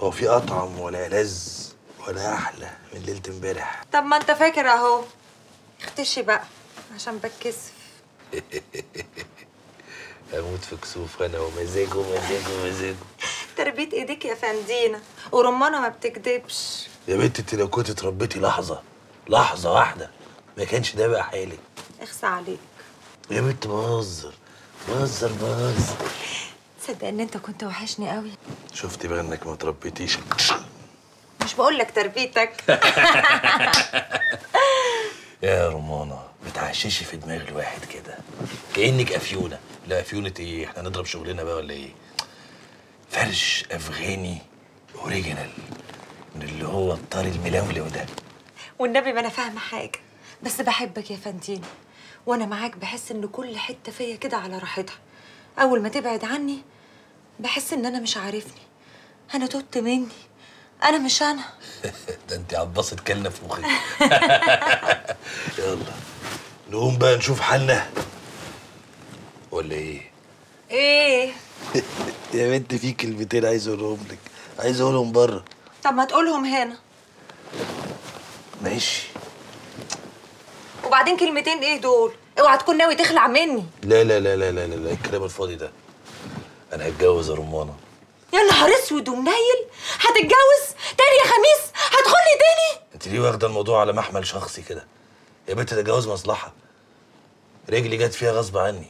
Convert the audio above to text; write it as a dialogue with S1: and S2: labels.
S1: هو في أطعم ولا ألذ ولا أحلى من ليلة امبارح.
S2: طب ما أنت فاكر أهو. اختشي بقى عشان بتكسف.
S1: أموت في كسوف أنا ومزاجه ومزاجه ومزاجه.
S2: تربية إيديك يا فندينا ورمانة ما بتكدبش.
S1: يا بنت أنت لو كنت اتربيتي لحظة لحظة واحدة ما كانش ده بقى حالك.
S2: اخسى عليك.
S1: يا بنت بهزر بهزر بهزر.
S2: تصدق إن أنت كنت وحشني قوي
S1: شفتي بقى إنك ما تربيتيش.
S2: مش بقول لك تربيتك.
S1: يا رمانة بتعششي في دماغ الواحد كده. كأنك أفيونة. لا أفيونة إيه؟ إحنا نضرب شغلنا بقى ولا إيه؟ فرش أفغاني أوريجينال من اللي هو الطري الملولو ده.
S2: والنبي ما أنا فاهمة حاجة. بس بحبك يا فندينا وأنا معاك بحس إن كل حتة فيا كده على راحتها. أول ما تبعد عني بحس إن أنا مش عارفني. أنا تهت مني. أنا مش أنا.
S1: ده أنت عباصة كلنا في مخك يلا. نقوم بقى نشوف حالنا. ولا إيه؟
S2: إيه؟
S1: يا بنت في كلمتين عايز أقولهم لك. عايز أقولهم بره.
S2: طب ما تقولهم هنا.
S1: ماشي.
S2: وبعدين كلمتين إيه دول؟ اوعى تكون ناوي تخلع مني.
S1: لا لا لا لا لا, لا. الكلام الفاضي ده. أنا هتجوز يا رمانة.
S2: يا نهار أسود ومنيل! هتتجوز تاني يا خميس؟ هتخوني تاني؟
S1: أنت ليه واخدة الموضوع على محمل شخصي كده؟ يا بنت ده جواز مصلحة. رجلي جت فيها غصب عني.